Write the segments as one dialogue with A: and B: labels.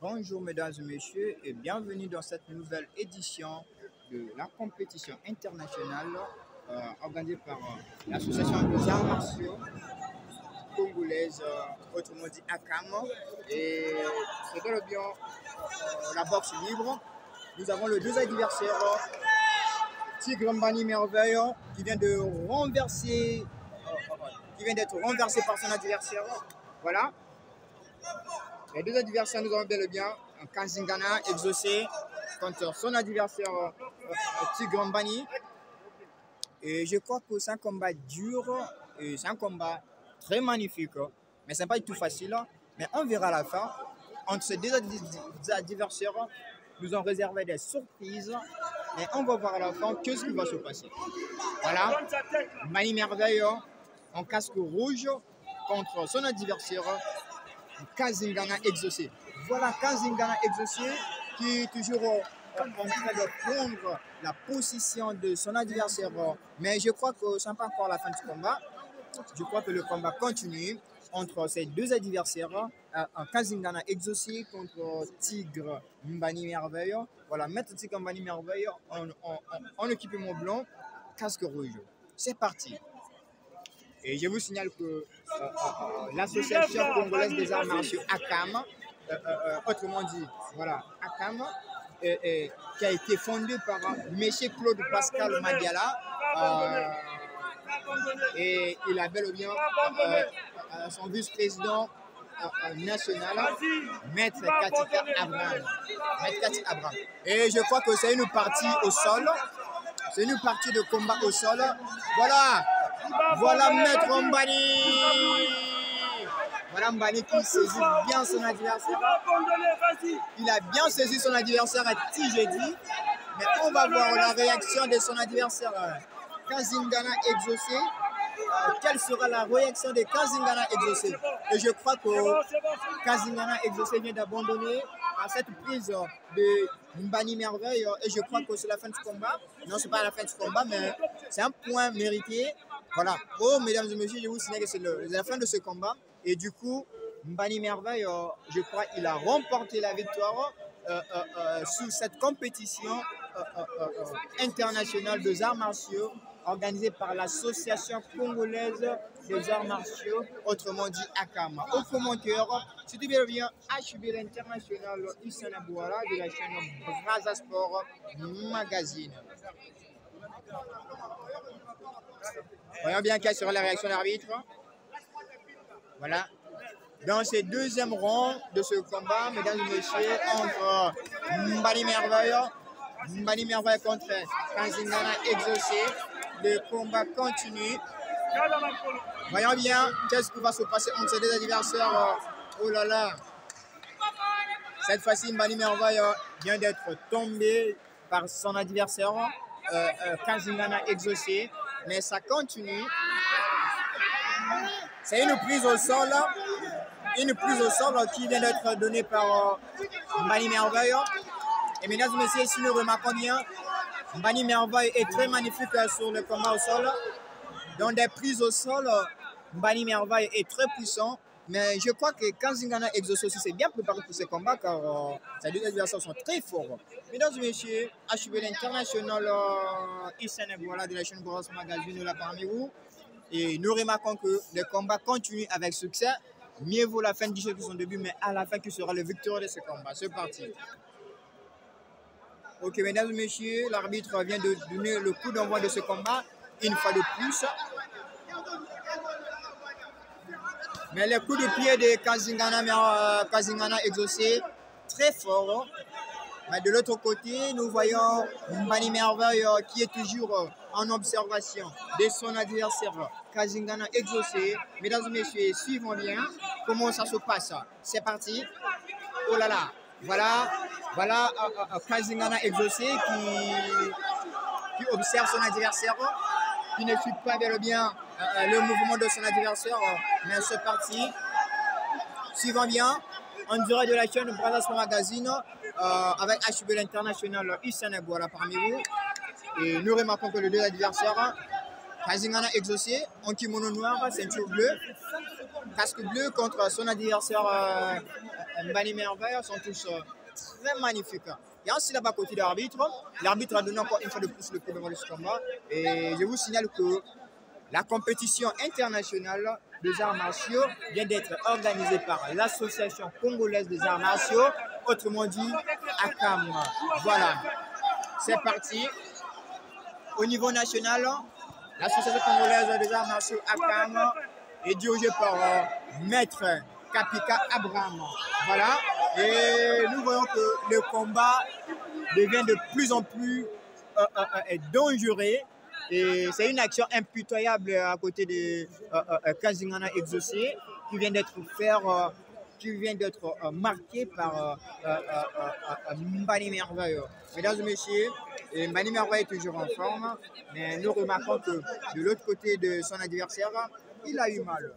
A: Bonjour mesdames et messieurs et bienvenue dans cette nouvelle édition de la compétition internationale euh, organisée par euh, l'association des arts martiaux congolaise, euh, autrement dit ACAM. Et c'est le bien euh, la boxe libre. Nous avons le deux adversaires, Tigre Mbani qui vient de renverser, qui vient d'être renversé par son adversaire. Voilà. Les deux adversaires, nous avons bel et bien Kanzingana exaucé contre son adversaire euh, Tigre Mbani. Et je crois que c'est un combat dur c'est un combat très magnifique. Mais ce n'est pas du tout facile. Mais on verra à la fin. Entre ces deux ad- adversaires, nous avons réservé des surprises. Mais on va voir à la fin qu'est-ce qui va se passer. Voilà. Mani Merveille en casque rouge contre son adversaire Kazingana exaucé. Voilà Kazingana exaucé qui est toujours euh, en train de prendre la position de son adversaire. Mais je crois que ce n'est pas encore la fin du combat. Je crois que le combat continue entre ces deux adversaires. euh, Un Kazingana exaucé contre Tigre Mbani Merveille. Voilà, Maître Tigre Mbani Merveille en, en, en, en équipement blanc, casque rouge. C'est parti. Et je vous signale que euh, euh, l'association congolaise des arts martiaux ACAM, autrement dit, voilà, ACAM, qui a été fondée par M. Claude Pascal Madiala, euh, et il a bel et bien euh, euh, son vice-président euh, national, Maître Katika Abraham. Maître Katika Abraham. Et je crois que c'est une partie au sol. C'est une partie de combat au sol. Voilà. Voilà Maître Mbani. Voilà Mbani qui saisit bien son adversaire. Il a bien saisi son adversaire à Tijedi. Mais on va voir la réaction de son adversaire Kazingana exaucé. Euh, quelle sera la réaction de Kazingana exaucé? Et je crois que Kazingana exaucé vient d'abandonner à cette prise de Mbani Merveille. Et je crois que c'est la fin du combat. Non, c'est pas la fin du combat, mais c'est un point mérité. Voilà. Oh, mesdames et messieurs, je vous signale que c'est la fin de ce combat. Et du coup, Mbani Merveille, euh, je crois, il a remporté la victoire euh, euh, sur cette compétition euh, euh, euh, internationale des arts martiaux organisée par l'Association congolaise des arts martiaux, autrement dit ACAM. Au commentaire, si tu veux bien, HB International Issana Bouara de la chaîne Braza Sport Magazine. Voyons bien quelle sera la réaction de l'arbitre. Voilà. Dans ce deuxième rang de ce combat, mesdames et messieurs, entre Mbani Merveille, Mbani Merveille contre Kanzingana exaucé, le combat continue. Voyons bien qu'est-ce qui va se passer entre ces deux adversaires. Oh là là. Cette fois-ci, Mbani Merveille euh, vient d'être tombé par son adversaire, euh, euh, Kanzingana exaucé. Mais ça continue. C'est une prise au sol. Une prise au sol qui vient d'être donnée par euh, Mbani Merveille. Et mesdames et messieurs, si nous remarquons bien, Mbani Merveille est très magnifique euh, sur le combat au sol. Dans des prises au sol, Mbani Merveille est très puissant. Mais je crois que Kanzingana Exoso aussi s'est bien préparé pour ce combat car euh, ses deux adversaires sont très forts. Mesdames et messieurs, HBL International euh, voilà, de la chaîne Grosse Magazine là parmi vous. Et nous remarquons que le combat continue avec succès. Mieux vaut la fin du jeu que son début, mais à la fin qui sera le victoire de ce combat. C'est parti. Ok, mesdames et messieurs, l'arbitre vient de donner le coup d'envoi de ce combat une fois de plus. Mais les coups de pied de Kazingana, euh, exaucé, très fort. Mais de l'autre côté, nous voyons Mbani Merveille euh, qui est toujours euh, en observation de son adversaire Kazingana exaucé. Mesdames et messieurs, suivons bien comment ça se passe. C'est parti. Oh là là. Voilà, voilà euh, euh, Kazingana exaucé qui, observe son adversaire, qui ne suit pas bien, bien euh, le mouvement de son adversaire. Mais c'est parti. Suivons bien. en direct de la chaîne Brothers Magazine euh, avec HBL International Hussein voilà parmi vous. Et nous remarquons que les deux adversaires, Kazingana exaucé, en kimono noir, ceinture bleue, casque bleu contre son adversaire euh, Mbani Merveille sont tous euh, très magnifiques. Il y a aussi là-bas côté de l'arbitre. L'arbitre a donné encore une fois de plus le coup devant le combat. Et je vous signale que la compétition internationale des arts martiaux vient d'être organisée par l'Association congolaise des arts martiaux, autrement dit ACAM. Voilà, c'est parti. Au niveau national, l'Association congolaise des arts martiaux ACAM est dirigée par euh, Maître Kapika Abraham. Voilà, et nous voyons que le combat devient de plus en plus euh, euh, dangereux et c'est une action impitoyable à côté de euh, euh, Kazingana exaucé qui vient d'être faire, euh, qui vient d'être marqué par Mbani Merveille. Mesdames et messieurs, Mbani Merveille est toujours en forme, mais nous remarquons que de l'autre côté de son adversaire, il a eu mal.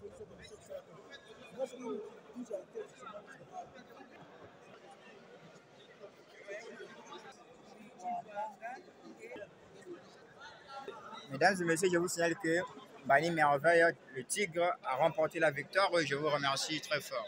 A: Mesdames et messieurs, je vous signale que Bani Merveille, le Tigre, a remporté la victoire. Je vous remercie très fort.